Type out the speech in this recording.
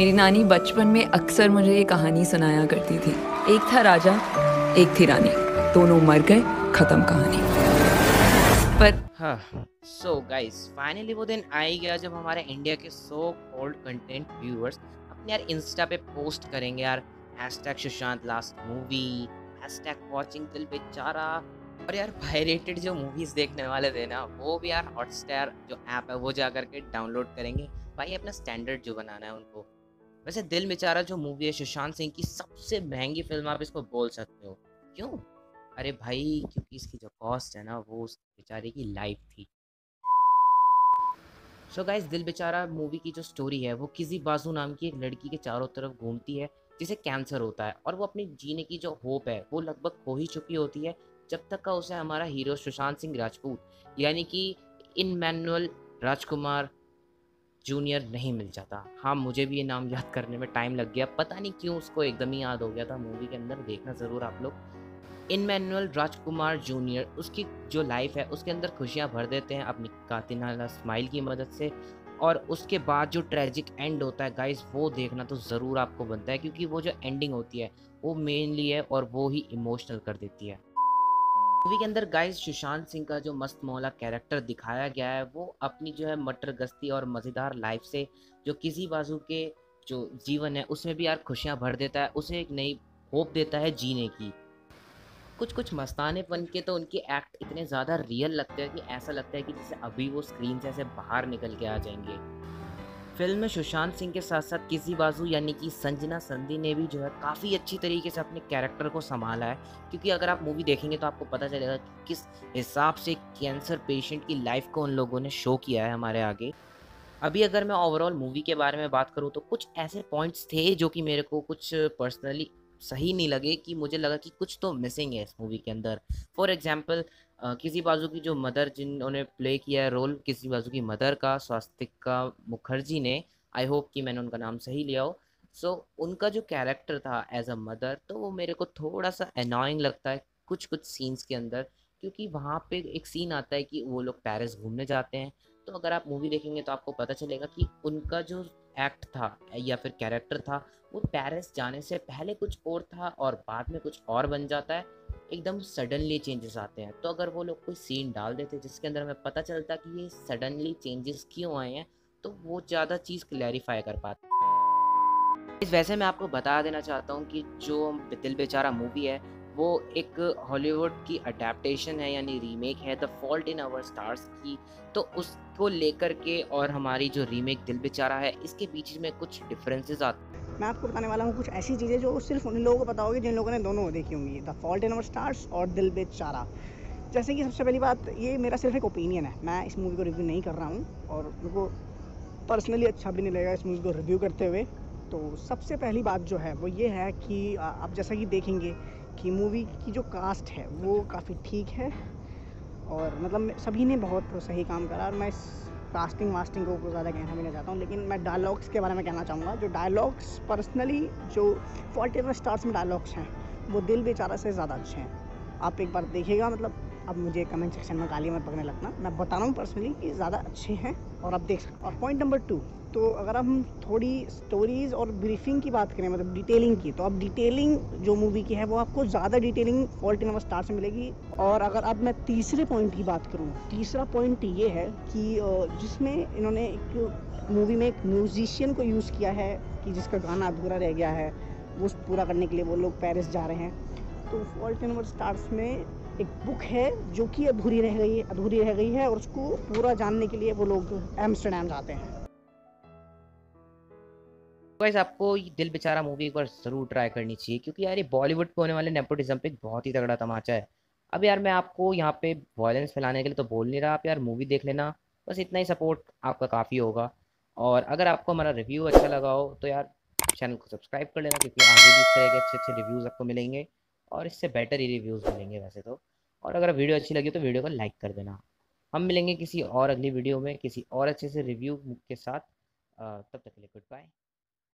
मेरी नानी बचपन में अक्सर मुझे ये कहानी सुनाया करती थी। एक था राजा, एक थी रानी। दोनों मर गए, खत्म कहानी। पर सो गाइस फाइनली वो दिन आ गया जब हमारे इंडिया के सो कॉल्ड कंटेंट व्यूअर्स अपने यार इंस्टा पे पोस्ट करेंगे यार। Hashtag Sushant last movie hashtag watching Dil Bechara. और यार पायरेटेड जो मूवीज़ देखने वाले थे ना, वो भी यार हॉटस्टार जो ऐप है, वो जा करके डाउनलोड करेंगे। भाई, अपना स्टैंडर्ड जो बनाना है उनको। वैसे दिल बेचारा जो मूवी है, सुशांत सिंह की सबसे महँगी फ़िल्म आप इसको बोल सकते हो। क्यों? अरे भाई, क्योंकि इसकी जो कॉस्ट है ना, वो उस बेचारे की लाइफ थी। सो गाइस दिल बेचारा मूवी की जो स्टोरी है, वो किसी बाजू नाम की एक लड़की के चारों तरफ़ घूमती है, जिसे कैंसर होता है। और वो अपनी जीने की जो होप है, वो लगभग खो ही चुकी होती है, जब तक का उसे हमारा हीरो सुशांत सिंह राजपूत, यानी कि इन मैनुअल राजकुमार जूनियर नहीं मिल जाता। हाँ मुझे भी ये नाम याद करने में टाइम लग गया। पता नहीं क्यों उसको एकदम ही याद हो गया था। मूवी के अंदर देखना ज़रूर आप लोग। इन मैनुअल राजकुमार जूनियर उसकी जो लाइफ है, उसके अंदर खुशियाँ भर देते हैं अपनी कातिनाला स्माइल की मदद से। और उसके बाद जो ट्रेजिक एंड होता है गाइस वो देखना तो ज़रूर आपको बनता है, क्योंकि वो जो एंडिंग होती है, वो मेनली है और वो ही इमोशनल कर देती है। मूवी के अंदर गाइस सुशांत सिंह का जो मस्त मौला कैरेक्टर दिखाया गया है, वो अपनी जो है मटर गश्ती और मज़ेदार लाइफ से जो किसी बाजू के जो जीवन है, उसमें भी यार खुशियाँ भर देता है, उसे एक नई होप देता है जीने की। कुछ कुछ मस्ताने बन के तो उनके एक्ट इतने ज़्यादा रियल लगते हैं कि ऐसा लगता है कि जैसे अभी वो स्क्रीन से ऐसे बाहर निकल के आ जाएँगे। फ़िल्म में सुशांत सिंह के साथ साथ किसी बाजू यानी कि संजना संधि ने भी जो है काफ़ी अच्छी तरीके से अपने कैरेक्टर को संभाला है। क्योंकि अगर आप मूवी देखेंगे तो आपको पता चलेगा कि किस हिसाब से कैंसर पेशेंट की लाइफ को उन लोगों ने शो किया है हमारे आगे। अभी अगर मैं ओवरऑल मूवी के बारे में बात करूँ तो कुछ ऐसे पॉइंट्स थे जो कि मेरे को कुछ पर्सनली सही नहीं लगे कि मुझे लगा कि कुछ तो मिसिंग है इस मूवी के अंदर। फॉर एग्ज़ाम्पल किसी बाजू की जो मदर जिन्होंने प्ले किया है रोल किसी बाजू की मदर का स्वास्तिका मुखर्जी ने आई होप कि मैंने उनका नाम सही लिया हो। सो so, उनका जो कैरेक्टर था एज अ मदर तो वो मेरे को थोड़ा सा अनोइंग लगता है कुछ कुछ सीन्स के अंदर क्योंकि वहाँ पे एक सीन आता है कि वो लोग पेरिस घूमने जाते हैं। तो अगर आप मूवी देखेंगे तो आपको पता चलेगा कि उनका जो एक्ट था या फिर कैरेक्टर था, वो पेरिस जाने से पहले कुछ और था और बाद में कुछ और बन जाता है। एकदम सडनली चेंजेस आते हैं। तो अगर वो लोग कोई सीन डाल देते जिसके अंदर हमें पता चलता कि ये सडनली चेंजेस क्यों आए हैं तो वो ज़्यादा चीज़ क्लैरिफाई कर पाते वैसे मैं आपको बता देना चाहता हूँ कि जो दिल बेचारा मूवी है वो एक हॉलीवुड की अडेप्टशन है, यानी रीमेक है the fault in our stars की। तो उसको लेकर के और हमारी जो रीमेक दिल बेचारा है, इसके बीच में कुछ डिफरेंसेस आते हैं। मैं आपको बताने वाला हूँ कुछ ऐसी चीज़ें जो सिर्फ़ उन लोगों को पता होगी जिन लोगों ने दोनों देखी होंगी the fault in our stars और दिल बेचारा जैसे कि सबसे पहली बात, ये मेरा सिर्फ़ एक ओपिनियन है। मैं इस मूवी को रिव्यू नहीं कर रहा हूँ और मेरे को पर्सनली अच्छा भी नहीं लगेगा इस मूवी को रिव्यू करते हुए। तो सबसे पहली बात जो है, वो ये है कि आप जैसा कि देखेंगे कि मूवी की जो कास्ट है, वो काफ़ी ठीक है। और मतलब सभी ने बहुत सही काम करा और मैं इस कास्टिंग वास्टिंग को ज़्यादा कहना भी नहीं चाहता हूँ, लेकिन मैं डायलॉग्स के बारे में कहना चाहूँगा। जो डायलॉग्स पर्सनली जो फोर्टी स्टार्स में डायलॉग्स हैं, वो दिल बेचारा से ज़्यादा अच्छे हैं। आप एक बार देखिएगा मतलब अब मुझे कमेंट सेक्शन में गाली मत पकड़ने लगना। मैं बता रहा हूँ पर्सनली कि ज़्यादा अच्छे हैं और आप देख सकते और पॉइंट नंबर टू तो अगर हम थोड़ी स्टोरीज़ और ब्रीफिंग की बात करें मतलब डिटेलिंग की तो अब डिटेलिंग जो मूवी की है, वो आपको ज़्यादा डिटेलिंग फॉल्ट इन स्टार से मिलेगी। और अगर अब मैं तीसरे पॉइंट की बात करूँ, तीसरा पॉइंट ये है कि जिसमें इन्होंने एक मूवी में एक म्यूजिशियन को यूज़ किया है, कि जिसका गाना अधूरा रह गया है, वो पूरा करने के लिए वो लोग पेरिस जा रहे हैं। तो फॉल्ट इन स्टार्स में एक बुक है जो कि अधूरी रह गई अधूरी रह गई है और उसको पूरा जानने के लिए वो लोग एम्स्टरडेम जाते हैं। गाइस आपको दिल बेचारा मूवी एक बार ज़रूर ट्राई करनी चाहिए क्योंकि यार ये बॉलीवुड पे होने वाले नेपोटिज्म पे बहुत ही तगड़ा तमाचा है। अब यार मैं आपको यहाँ पे वायलेंस फैलाने के लिए तो बोल नहीं रहा, आप यार मूवी देख लेना, बस इतना ही सपोर्ट आपका काफ़ी होगा। और अगर आपको हमारा रिव्यू अच्छा लगा हो तो यार चैनल को सब्सक्राइब कर लेना, क्योंकि आगे भी इस तरह के अच्छे अच्छे रिव्यूज़ आपको मिलेंगे। और इससे बेटर ही रिव्यूज़ मिलेंगे वैसे तो। और अगर वीडियो अच्छी लगी तो वीडियो को लाइक कर देना। हम मिलेंगे किसी और अगली वीडियो में, किसी और अच्छे से रिव्यू के साथ। तब तक के लिए गुड बाय